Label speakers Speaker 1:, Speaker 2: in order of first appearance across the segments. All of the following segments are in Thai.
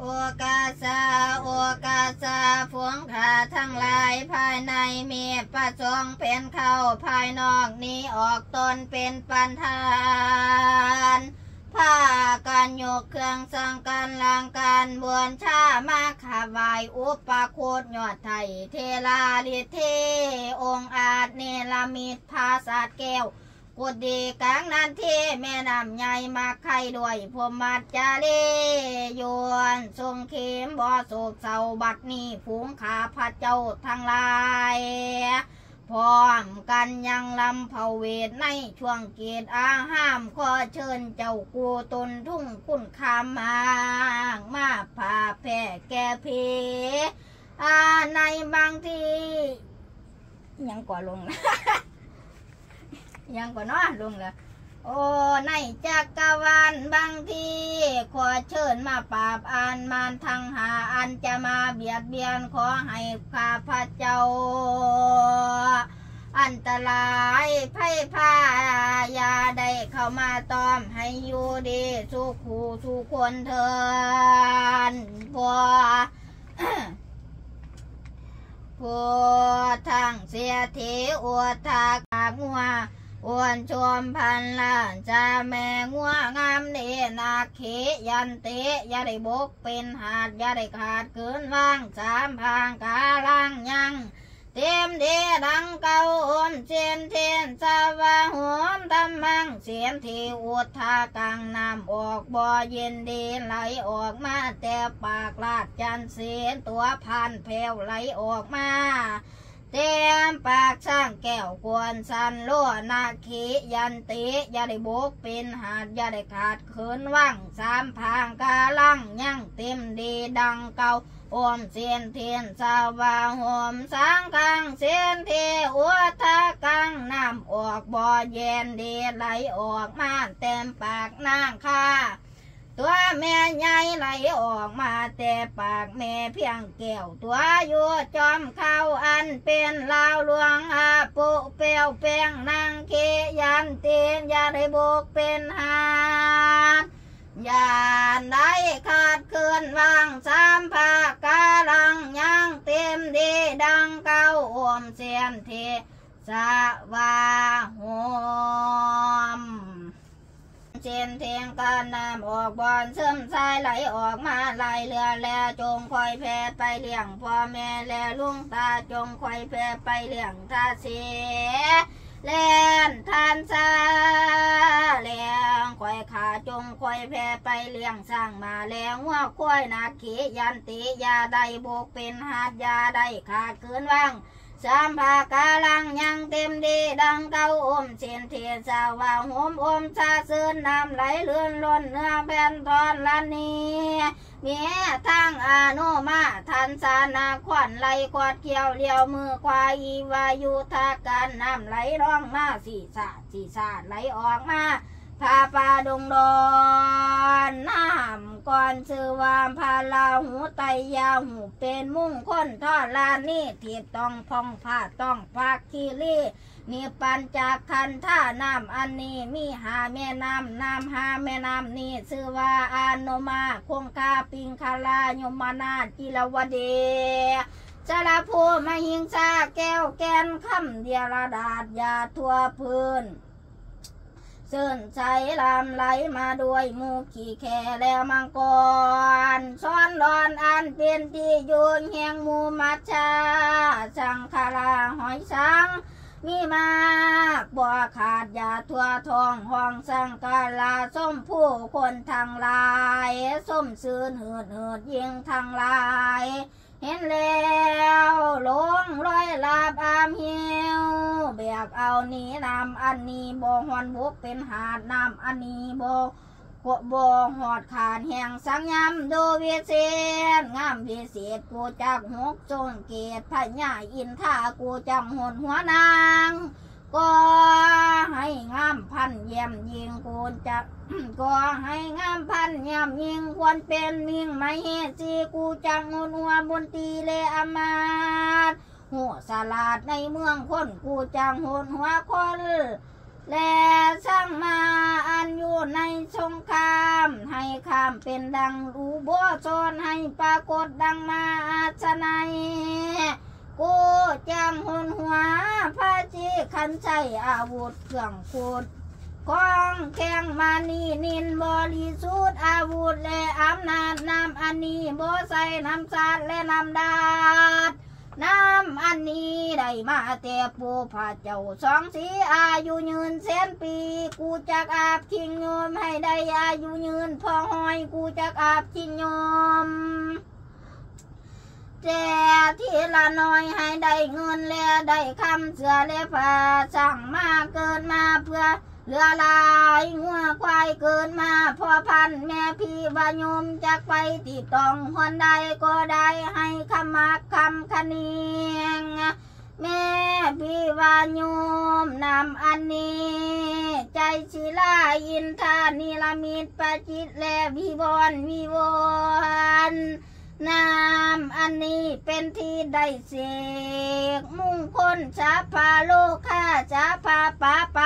Speaker 1: โอกาสาโอกาสาพวงขาทั้งหลายภายในมีประจงเป็นเข้าภายนอกนี้ออกตนเป็นปันธานผ้าการยกเครื่องสังการลางการบวนชามาขาบายอุปโคตยอดไทย เทลาลิเทองอาจเนลามิตภาษาแก้ว กุดดีกลางนันเทแม่นำใหญ่มาไข่ด้วยพวมัดจาเลยวนทรงเข็มบ่อโศกเศร้าบัดนี้ฝูงขาพระเจ้าทั้งหลายพร้อมกันยังลำเผาเวทในช่วงเกียรติอาห้ามขอเชิญเจ้ากูตนทุ่งคุณคามามาผ่าแผ่แก่เพอาในบางทียังก่อลงนะ ยังก่อนเนาะลุงเลยโอ้ในจักรวาลบางทีขอเชิญมาปราบอานมานทางหาอันจะมาเบียดเบียนขอให้ข้าพระเจ้า อันตรายไพ่พายาได้เข้ามาตอมให้อยู่ดีสู้ขู่สู้คนเถินบัวผัวทางเสียทีอวทากางัว อวนชวมพันล้านจะแม่งัวงามเดนาเขยันเตยาได้บกเป็นหาดยาได้ขาดเกินว่างสามพางกาลังยังเต็มเดดังเก่าอมเชียนเทียนสาวาหอมตำมังเสียนที่อุทากังนำออกบ่อเย็นดีไหลออกมาแต่ปากลาดจันเสียนตัวพันแผ่วไหลออกมา เต็มปากช่างแก้วกวนสันลั่วนาขียันติยาได้บกเป็นหาดยาได้ขาดเขินว่างสามพางกาลังยังเต็มดีดังเก่าอมเสียนเทียนสาวาหอมสังกังเสียนเทอวทากังน้ำออกบ่อเย็นดีไหลออกมาเต็มปากนางค่า ตัวแม่ใหญ่ไหลออกมาแต่ปากแม่เพียงแก้วตัวอยู่จอมเข้าอันเป็นลาวหลวงอาปุเปียวเปียงนางเคยันเตียนยาได้บุกเป็นหาดยานได้ขาดเคืนวางสามภาคกาลังยังเต็มดีดังเก้าอวมเสียนเทสวาหอม เชนเทียงการน้ำออกบอนซึมสายไหลออกมาไหลเรือแลจงคอยแพ่ไปเลี้ยงพ่อแม่แลลุงตาจงคอยแพ่ไปเลี้ยงตาเสียแลนทานซาเลี้ยงควยขาจงควยแพไปเลี้ยงสร้างมาแล้วว่าควายนาขียันติยาได้โบกเป็นหาดยาได้ขาดเกินว่าง สามภากาลังยังเต็มดีดังเก้าอมเชียนเทียนสาวว่าหอมอมชาซื่นน้ำไหลเลื่อนล้นเนื้อแผ่นทอนละนีเมียทางอาโนมาทันสานาขวัญไหลควดเกี่ยวเลี้ยวมือควายอีวายุทาการน้ำไหลร้องมาสีสาสีสาไหลออกมา พาปลาดงดอนน้ำก่อนซื้อวามพาลาหูไตยาวหูเป็นมุ่งค้นทอดลานนี่ที่ต้องพองผ้าต้องพักคีรีนี่ปันจากคันท่าน้ำอันนี้มีหาแม่น้ำน้ำหาแม่น้ำนี่ชื่อว่าอานโนมาคงคาปิงคาลายมนาถกิลวเดจระพูมาหิงซาแก้วแกนคำเดียรดาษยาทั่วพื้น เสื่นใจลามไหลมาด้วยมูขี่แค่แล้วมังกรซ้อนรอนอันเป็นที่ยู่แห่งมูมัชชา สังคาราหอยสัง มีมากบ่ขาดยาทั่วทองห้องสังกาลาส้มผู้คนทางลาย ส้มซื่นเหือดเหือดยิงทางลาย เห็นแล้วหลงร้อยลาบอามเหียวแบบเอานี้น้ำอันนี้บ่หอนบุกเป็นหาดน้ำอันนี้บ่กบหอดขาดแห่งสังยำดูวิเศษงามวิเศษกูจักหกจงเกตพญาอินท่ากูจังหนหัวนาง ก็ให้งามพันเยี่ยมยิงกูจะก็ให้งามพันเยี่ยมยิงควรเป็นมิงไม่เฮจีกูจังงนหัวบนตีเลอามาตหัวสลาดในเมืองคนกูจังหนหัวคนและช่างมาอันอยู่ในสงคราม ให้ข้ามเป็นดังรูโบชนให้ปรากฏดังมาอาชนัย กูจังหุนหัวพระจีขันใช้อาวุธเครื่องขุดของแข่งมานีนินบริสุทธิ์อาวุธและอำนาจนำอันนี้บ่ใส่นำสาดและนำดาดนำอันนี้ได้มาแต่ปูพระเจ้าสองสีอายุยืนแสนปี กูจักอาบคิงโยมให้ได้อายุยืนพอหอยกูจักอาบคิงโยมแต่ที่ ละน้อยให้ได้เงินและได้คำเสือและผ้าสั่งมาเกินมาเพื่อเรือลายงัวควายเกินมาพอพันแม่พี่วายมจักไปติดต้องคนใดก็ได้ให้คำมักคำคเนียงแม่พี่วายมนำอันนี้ ใจศิลาอินทานิลมิตประจิตและวิวรวิวรณ์ นามอันนี้เป็นที่ได้เสกมุ่งคนชาพาโลกาชาพาปาปา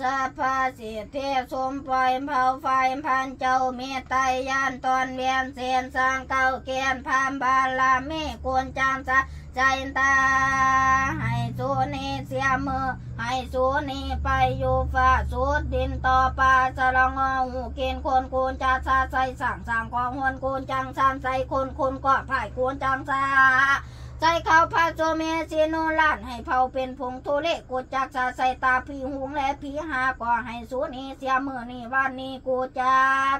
Speaker 1: สาพาสีเทพสมปล่อยเผาไฟพันเจ้าเมตไตยานตอนเวียนเสียนสร้างเก้าเกียนพามบาลาเมกวนจามสะใจตา ให้สูนีเสียมือ ให้สูนีไปอยู่ฟ้าสูดดินต่อปลาสลองอหูเกณฑ์คนกูนจะซาใส่สั่งสั่งกองหวนกูนจังซานใส่คนคนก็พ่ายกูนจังซา ใจเขาพาโจเมซีโนลานให้เผาเป็นผงโทเลกูจักซาใส่ตาผีหุงและผีหาก็ให้สูนีเสียมือนี่วันนี้กูจัก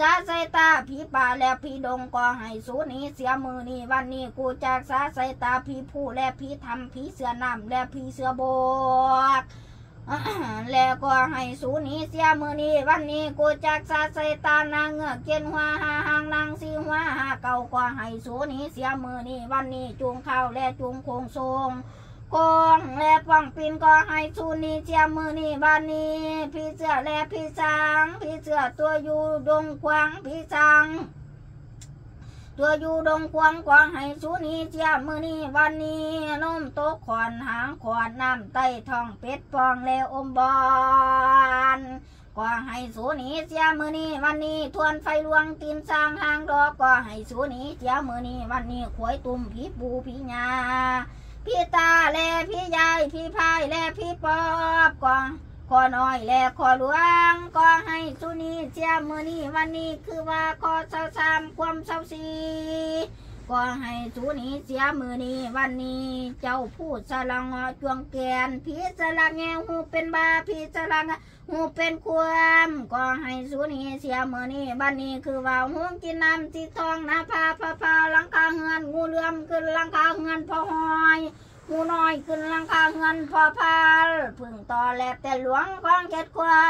Speaker 1: จ้าใส่ตาผีป่าและผีดงก็ให้สูนีเสียมือนี่วันนี้กูจักสาใส่ตาผีผู้และผีทำผีเสือน้ำและผีเสือโบก แล้วก็ให้สูนี้เสียมือนี่วันนี้กูจากสาใส่ตานางเงือกเกียนหัวหาหางนางสีหัวหาเก่าก็ให้สูนี้เสียมือนี่วันนี้จูงเข้าและจูงโคงทรงกองและป้องปินก็ให้ชูนี้เจียมือนี่บานนี้ พี่เสือและพี่สังพี่เสือตัวอยู่ดงกวางพี่สัง ตัวอยู่ดงกวงกวางให้ชูนีเจียมือนี่วันนี้นมโตกขอนหางขวดน้ำไตทองเป็ดปองและอมบอนก็ให้สูนีเสียมือนี้วันนี้ทวนไฟลวงตีนสร้างหางดอกก็ให้สูนีเสียมือนี้วันนี้ขวยตุ่มผีปูผีญาพี่ตาแลพี่ยายพี่พายแลพี่ปอบก็ ขอน้อยแลขอหลวงก็ให้สุนีเจียมือนี้วันนี้คือว่าขอเศร้าสามความเศร้าสีก็ให้สุนีเสียมือนี้วันนี้เจ้าพูดสลังอจวงแกนพีสลังแงหูเป็นบาพีสลังหูเป็นความก็ให้สุนีเสียมือนี้วันนี้คือว่าหูกินน้ำสีทองนาพาพาพาลังคาเฮือนงูเลื่อมขึ้นลังคาเฮือนพอหอย มูน้อยขึ้นลังคาเงินพอพาลพึ่งต่อแลบแต่หลวงควางเก็ดควา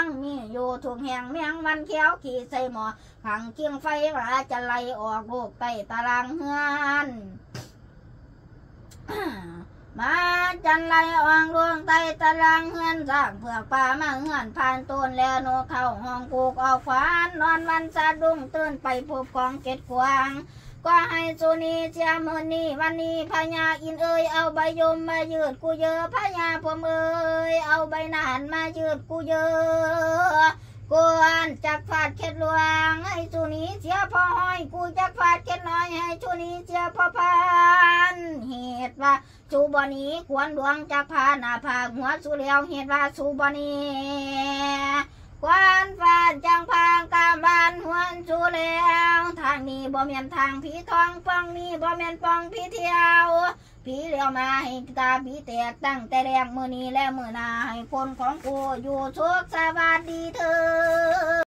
Speaker 1: งมีอยู่ถูกแห่งเมียงวันเขียวขี่ใส่หมอขังเคียงไฟว่าจะไล่ออกลูกใต้ตารางเฮือนมาจันไล่อองดวงใต้ตารางเฮือนสร้างเผือกป่ามาเฮือนผ่านต้นแล้วโนเข้าห้องกูกเอาขวานนอนวันสะดุ้งตื่นไปพบของเก็ดกวาง ก็ให้สุนีเจียมือนี้วันนี้พญาอินเอ้ยเอาใบยมมายืดกูเยอะพญาผมเอ้ยเอาใบหนานมายืดกูเยอะกวนจักฟาดเข็ดหลวงให้สุนีเสียพอห้อยกูจักฟาดเข็ดน้อยให้สุนีเสียพอพานเหตุว่าสูบอนี้ควรดวงจักพาหน้าผากหัวสุเลียวเหตุว่าสูบอนี้ควันฟาดจังพางกาบานหัวนจูแล้วางนี้บ่แม่นทางผีทองปองนี้บ่แม่นปองผีเที่ยวผีเลี้ยวมาให้ตาผีแตกตั้งแต่แรกมือนี้และมือหนาให้คนของกูอยู่สุขสวัสดีเธอ